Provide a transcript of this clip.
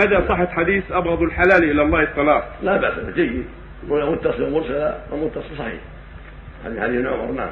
مدى صحة حديث أبغض الحلال إلى الله الطلاق لا بأس به جيد متصل مرسلا ومتصل صحيح. هذه حديث عمر نعم